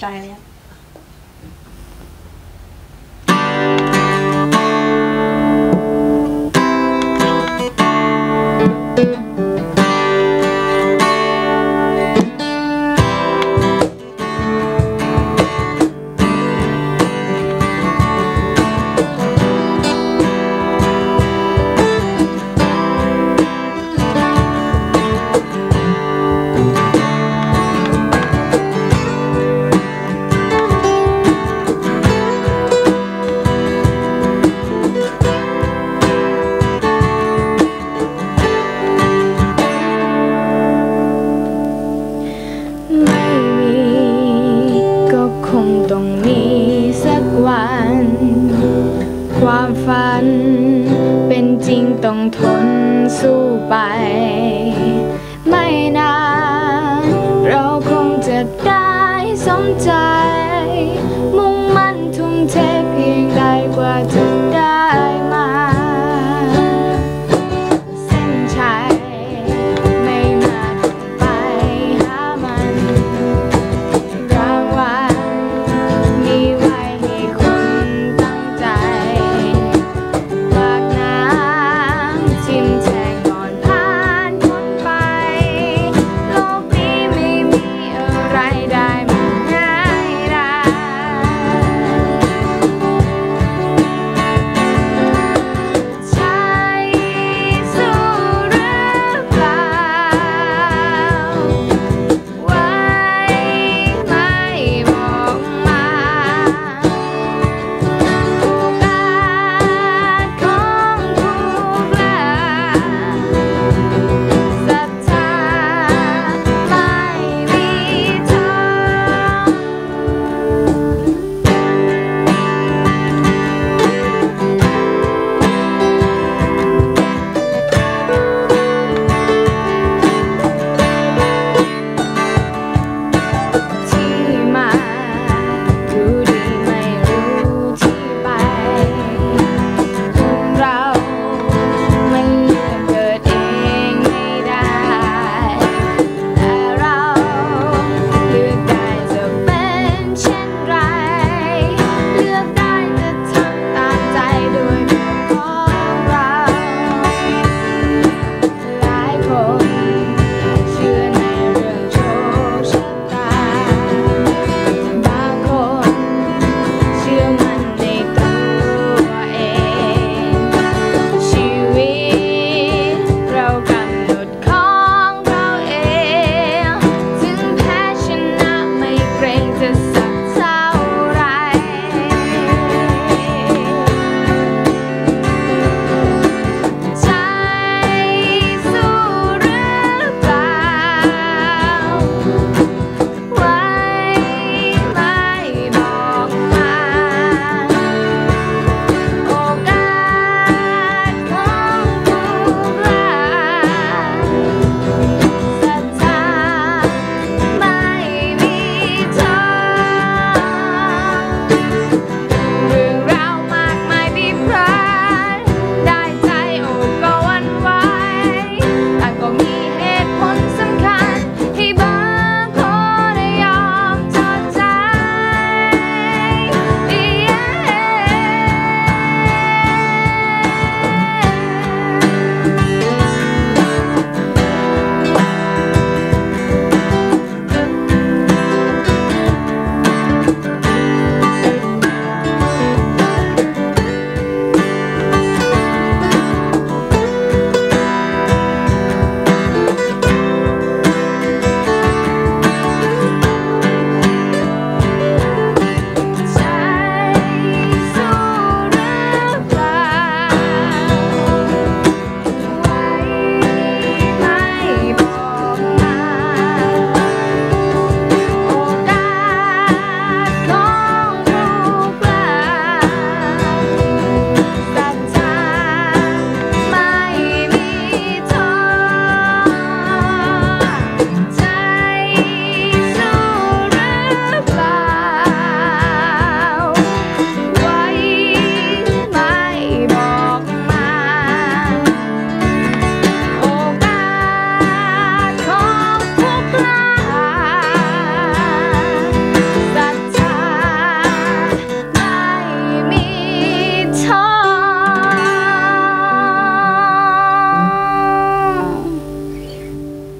ใจเฝัน เป็นจริงต้องทนสู้ไป ไม่นาน เราคงจะได้สมใจ